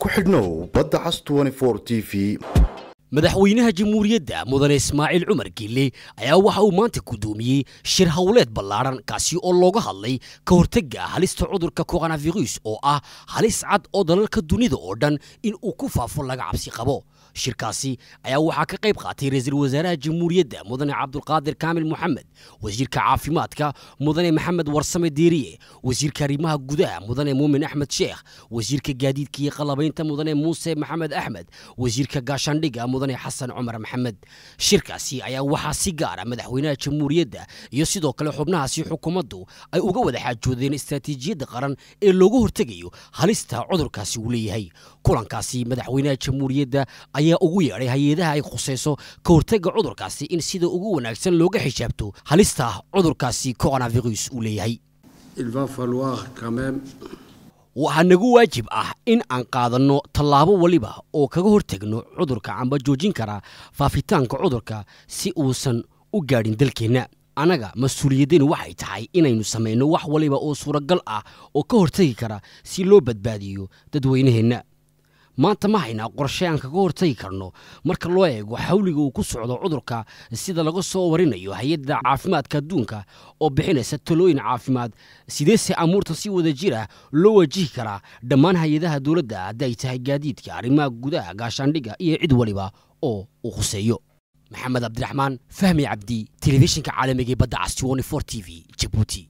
ku xidhnow badda cas t v madaxweynaha jamhuuriyadda mudane ismaaciil cumar gille ayaa waxa uu maanta gudoomiyey shir howleed ballaadhan kaasi oo looga hadlay ka hortagga halista cudurka koronavirus oo ah halis cad oo dalalka dunida oo dhan in uu ku faafo laga cabsi qabo. Shirkaasi ayaa waxaa ka qayb qaatay ra'iisul wasaaraha jamhuuriyadda mudane cabdulqaadir kaamil moxamed wasiirka caafimaadka mudane maxamed warsame deeriye wasiirka arrimaha gudaha mudane muumin axmed sheekh wasiirka gaadiidka iyo qalabaynta mudane muuse maxamed axmed wasiirka gaashaandhigga mudane xasan cumar maxamed. Shirkaasi ayaa waxaa si gaara madaxweynaha jamhuuriyadda iyo sidoo kale xubnahaasi xukuumaddu ay uga wada xaajoodeen istaraatiijiyadda qaran ee looga hortegayo halista cudurkaasi uu leeyahay. Kulankaasi madaxweynaha jamhuuriyadda ayaa ugu yeedhay hay'adaha ay khusayso ka hortagga cudurkaasi in sida ugu wanaagsan looga xijaabto halista cudurkaasi coronavirus uu leeyahay waxaa nagu waajib ah in aan qaadanno tallaabo waliba oo kaga hortagno cudurka amba joojin kara faafitaanka cudurka si uusan u gaadhin dalkeenna. Annaga mas'uuliyaddeenu waxay tahay inaynu samayno wax waliba oo suuragal ah oo ka hortagi kara si loo badbaadiyo dadweynaheenna maanta ma haynaa qorshe aan kaga hortagi karno. Marka loo eego xawliga uu ku socdo cudurka sida laga soo warinayo hay'adda caafimaadka adduunka oo bixinaysa talooyin caafimaad sideese amuurta si wada jir ah loo wajihi karaa? Dhammaan hay'adaha dowladda haddi ay tahay gaadiidka arrimaha gudaha gaashaandhigga iyo cid waliba oo uu khuseeyo. Maxamed cabdiraxmaan fahmi cabdi telefishinka caalamiga badda cas t v jabuuti